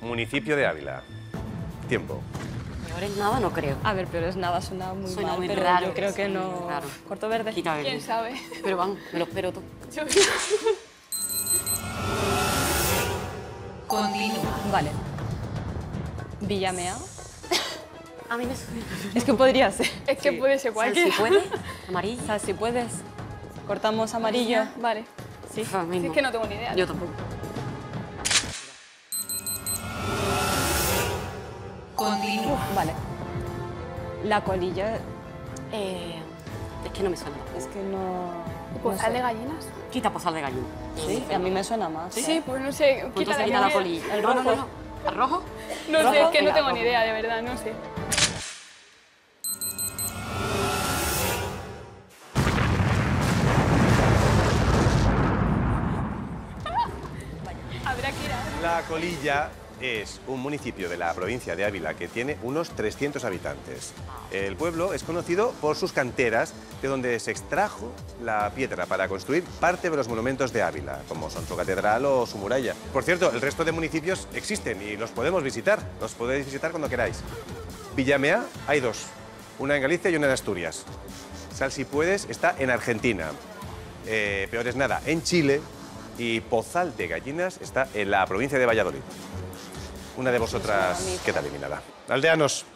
Municipio de Ávila. Tiempo. Peor es nada, no creo. A ver, pero es nada, suena muy Suena mal, muy pero raro, yo creo que no... raro. Corto verde. Quita verde. ¿Quién sabe? Pero vamos, me lo espero tú. Yo- Continúa. Vale. Villamea. A mí me suena. Es que podría ser. Es que puede ser Sal, cualquiera. si puede, O amarillo. sea, si puedes. Cortamos amarillo. Vale. Sí. Si es que no tengo ni idea. Yo tampoco. Continúa. Vale. La colilla Eh, es que no me suena. es que no... Pues no sé. de gallinas. Quita pozal de gallina. Sí, a mí me suena más. ¿eh? Sí, pues no sé. Pues Quita la colilla. El No, no, no, rojo. no. ¿El rojo? No sé, ¿Rojo? es que no tengo ni rojo. idea, de verdad, no sé. Habrá que ir a... La Colilla es un municipio de la provincia de Ávila que tiene unos 300 habitantes. El pueblo es conocido por sus canteras, de donde se extrajo la piedra para construir parte de los monumentos de Ávila, como son su catedral o su muralla. Por cierto, el resto de municipios existen y los podemos visitar. Los podéis visitar cuando queráis. Villamea hay dos, una en Galicia y una en Asturias. Sal si puedes está en Argentina. Eh, peor es nada, en Chile. Y Pozal de Gallinas está en la provincia de Valladolid. Una de vosotras queda eliminada. Aldeanos,